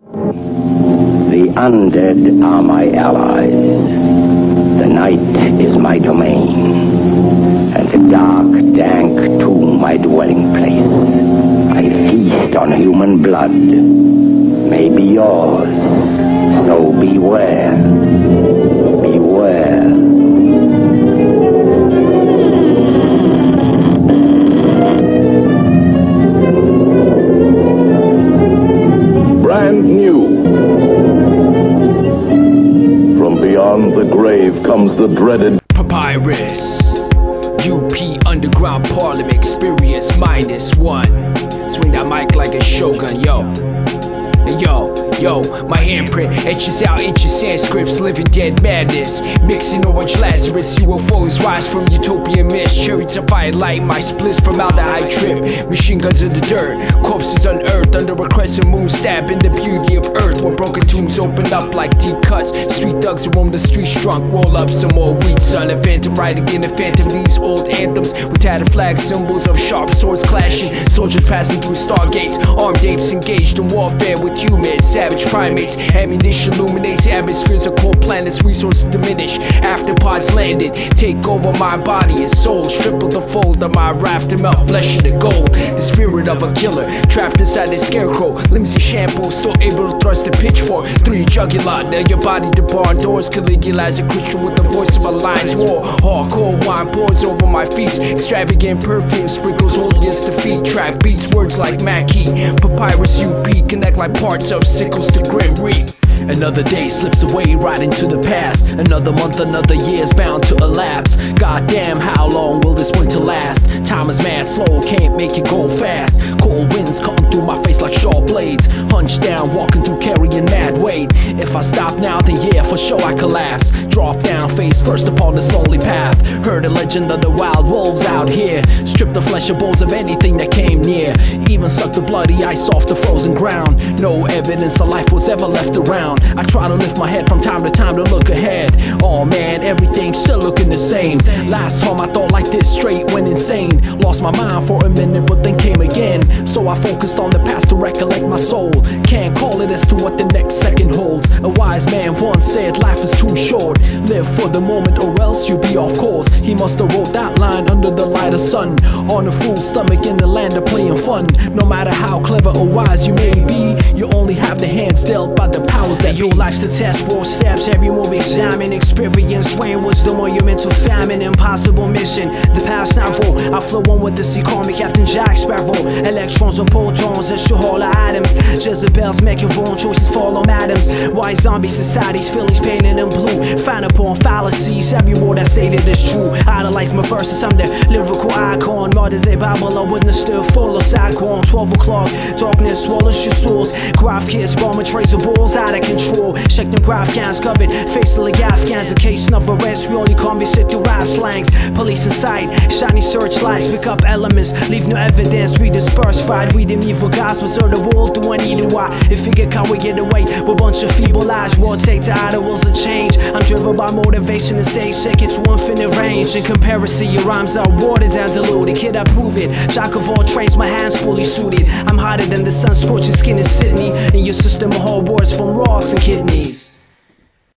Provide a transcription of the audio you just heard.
The undead are my allies. The night is my domain. And the dark, dank tomb my dwelling place. I feast on human blood. May be yours. So beware. From the grave comes the dreaded Papyrus. UP Underground Parliament Experience minus one. Swing that mic like a shogun, yo. Yo, yo, my handprint etches out ancient Sanscripts, living dead madness. Mixing orange Lazarus, UFOs rise from utopian mist. Chariots of fire light my splits from out the high trip. Machine guns in the dirt, corpses unearthed under a crescent moon, stabbing the beauty of earth. When broken tombs open up like deep cuts, street thugs roam the streets drunk, roll up some more weed, son. A phantom riding in a phantom, these old anthems with tattered flags, symbols of sharp swords clashing. Soldiers passing through stargates, armed apes engaged in warfare with humans, savage primates. Ammunition illuminates atmospheres of cold planets, resources diminish. After pods landed, take over my body and soul. Triple the fold of my raft and melt flesh into gold. The spirit of a killer trapped inside a scarecrow. Limbs in shampoo, still able to thrust a pitchfork through your jugular. Nail your body to barn doors. Caligula's a Christian with the voice of a lion's war. Hardcore wine pours over my feast. Extravagant perfume sprinkles holiest to feet. Track beats, words like Mackie. Papyrus UP connect like parts of sickles to grim reap. Another day slips away right into the past. Another month, another year's bound to elapse. Goddamn, how long will this winter last? Time is mad slow, can't make it go fast. Cold winds cutting through my face like sharp blades. Hunched down, walking through carrying mad weight. If I stop now, then yeah, for sure I collapse. Drop down, face first upon this lonely path. Heard a legend of the wild wolves out here. Stripped the flesh and bones of anything that came near. Even sucked the bloody ice off the frozen ground. No evidence of life was ever left around. I try to lift my head from time to time to look ahead. Oh man, everything's still looking the same. Last time I thought like this, straight went insane. Lost my mind for a minute, but then came again. So I focused on the past to recollect my soul. Can't call it as to what the next second holds. A wise man once said, Life is too short. Live for the moment, or else you'll be off course. He must have wrote that line under the light of sun. On a full stomach in the land of playing fun. No matter how clever or wise you may be, you only have the hands dealt by the powers that Your life's a test, four steps, every move examine, experience, weighing wisdom or your mental famine, impossible mission. The past not for, I flow on with the sea, call me Captain Jack Sparrow. Electrons or protons, that's your of atoms. Jezebel's making wrong choices, fall on atoms. Why zombie societies, feelings painted in blue. Fan upon fallacies, every word I stated is true. Idolize my verses, I'm the lyrical icon. Modern day Bible, I witness still full of cyclone. 12 o'clock, darkness swallows your souls. Graph kids, bomber tracer balls out of control. Check them graph cans covered, facially Afghans. A case of arrest, we only conversate through rap slangs. Police in sight, shiny searchlights, pick up elements, leave no evidence. We disperse, fight, we them evil gospels of the world do one either why. If you get caught, we get away with a bunch of feeble lies. Won't take to outer wills of change. I'm driven by motivation and stay shake it to infinite range. In comparison, your rhymes are watered down, diluted. Kid, I prove it. Jack of all trades, my hands fully suited. I'm hotter than the sun, scorching skin in Sydney. In your system, of whole words from rocks and kidneys.